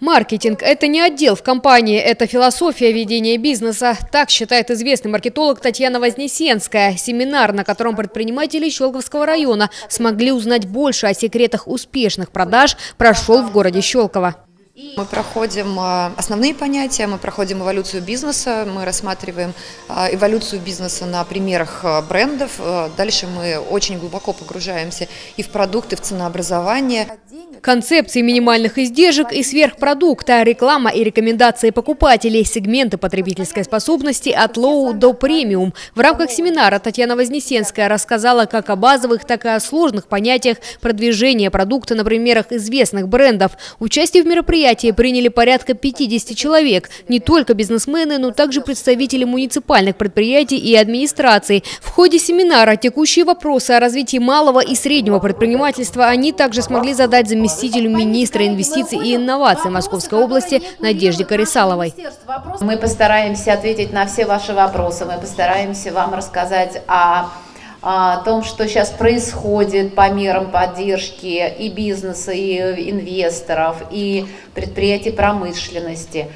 Маркетинг – это не отдел в компании, это философия ведения бизнеса. Так считает известный маркетолог Татьяна Вознесенская. Семинар, на котором предприниматели Щелковского района смогли узнать больше о секретах успешных продаж, прошел в городе Щелково. Мы проходим а, основные понятия, мы проходим эволюцию бизнеса, мы рассматриваем а, эволюцию бизнеса на примерах а, брендов. Дальше мы очень глубоко погружаемся и в продукты, в ценообразование. Концепции минимальных издержек и сверхпродукта, реклама и рекомендации покупателей, сегменты потребительской способности от low до премиум. В рамках семинара Татьяна Вознесенская рассказала как о базовых, так и о сложных понятиях продвижения продукта на примерах известных брендов. Участие в мероприятии приняли порядка 50 человек. Не только бизнесмены, но также представители муниципальных предприятий и администраций. В ходе семинара текущие вопросы о развитии малого и среднего предпринимательства они также смогли задать заместителям, заместителю министра инвестиций и инноваций Московской области Надежде Корисаловой. Мы постараемся ответить на все ваши вопросы, мы постараемся вам рассказать о о том, что сейчас происходит по мерам поддержки и бизнеса, и инвесторов, и предприятий промышленности.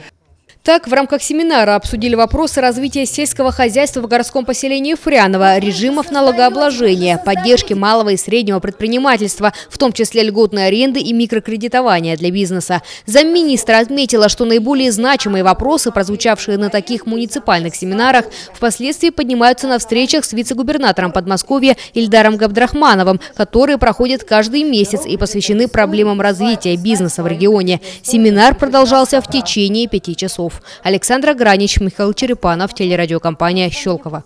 Так, в рамках семинара обсудили вопросы развития сельского хозяйства в городском поселении Фряново, режимов налогообложения, поддержки малого и среднего предпринимательства, в том числе льготной аренды и микрокредитования для бизнеса. Замминистра отметила, что наиболее значимые вопросы, прозвучавшие на таких муниципальных семинарах, впоследствии поднимаются на встречах с вице-губернатором Подмосковья Ильдаром Габдрахмановым, которые проходят каждый месяц и посвящены проблемам развития бизнеса в регионе. Семинар продолжался в течение пяти часов. Александра Гранич, Михаил Черепанов, телерадиокомпания «Щелково».